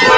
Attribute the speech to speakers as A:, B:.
A: Yeah.